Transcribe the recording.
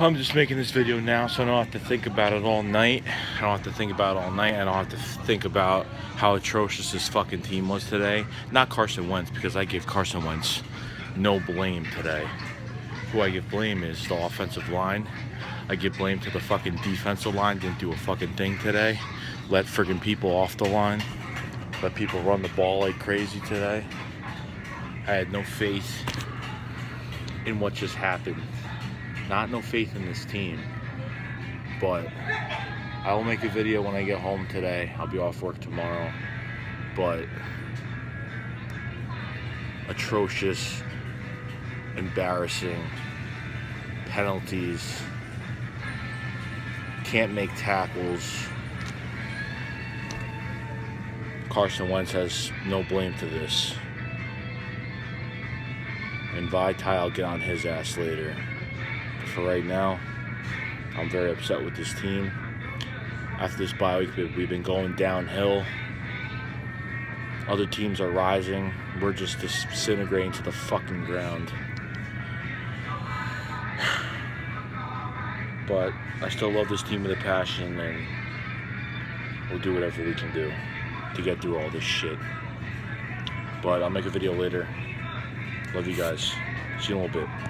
I'm just making this video now so I don't have to think about it all night. I don't have to think about it all night. I don't have to think about how atrocious this fucking team was today. Not Carson Wentz, because I gave Carson Wentz no blame today. Who I give blame is the offensive line. I give blame to the fucking defensive line. Didn't do a fucking thing today. Let friggin' people off the line. Let people run the ball like crazy today. I had no faith in what just happened. Not no faith in this team. But I will make a video when I get home today. I'll be off work tomorrow. But atrocious, embarrassing, penalties, can't make tackles. Carson Wentz has no blame to this. And Vaitai will get on his ass later. For right now, I'm very upset with this team. After this bye week, we've been going downhill. Other teams are rising. We're just disintegrating to the fucking ground. But I still love this team with a passion, and we'll do whatever we can do to get through all this shit. But I'll make a video later. Love you guys. See you in a little bit.